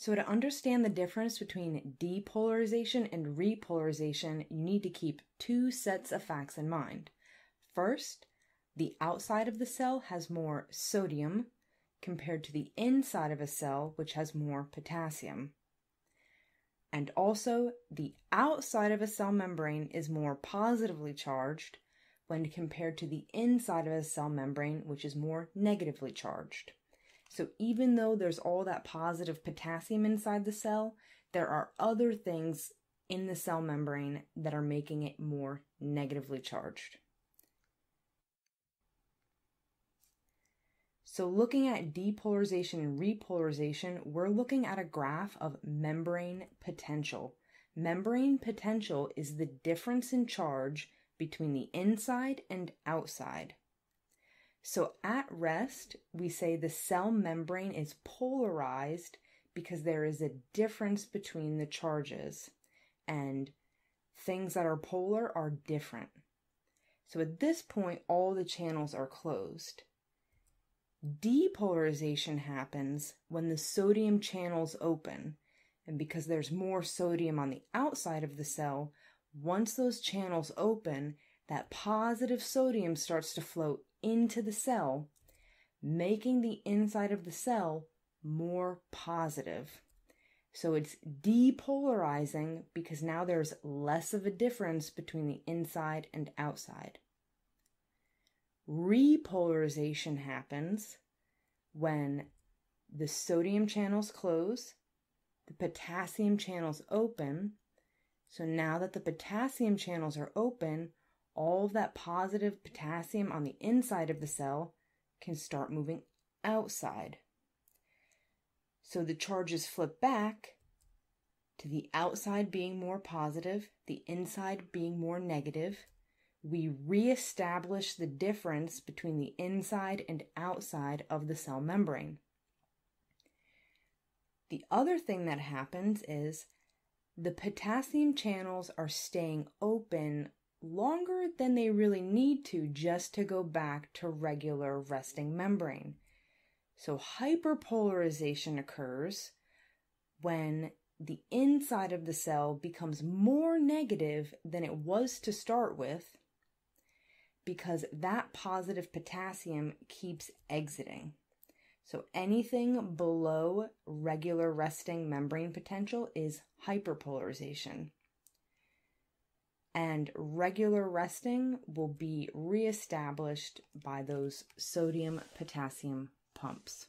So, to understand the difference between depolarization and repolarization, you need to keep two sets of facts in mind. First, the outside of the cell has more sodium compared to the inside of a cell, which has more potassium. And also, the outside of a cell membrane is more positively charged when compared to the inside of a cell membrane, which is more negatively charged. So even though there's all that positive potassium inside the cell, there are other things in the cell membrane that are making it more negatively charged. So looking at depolarization and repolarization, we're looking at a graph of membrane potential. Membrane potential is the difference in charge between the inside and outside. So at rest, we say the cell membrane is polarized because there is a difference between the charges and things that are polar are different. So at this point, all the channels are closed. Depolarization happens when the sodium channels open, and because there's more sodium on the outside of the cell, once those channels open, that positive sodium starts to flow into the cell, making the inside of the cell more positive. So it's depolarizing because now there's less of a difference between the inside and outside. Repolarization happens when the sodium channels close, the potassium channels open. So now that the potassium channels are open, all of that positive potassium on the inside of the cell can start moving outside. So the charges flip back to the outside being more positive, the inside being more negative. We reestablish the difference between the inside and outside of the cell membrane. The other thing that happens is the potassium channels are staying open longer than they really need to just to go back to regular resting membrane. So hyperpolarization occurs when the inside of the cell becomes more negative than it was to start with because that positive potassium keeps exiting. So anything below regular resting membrane potential is hyperpolarization and regular resting will be reestablished by those sodium potassium pumps.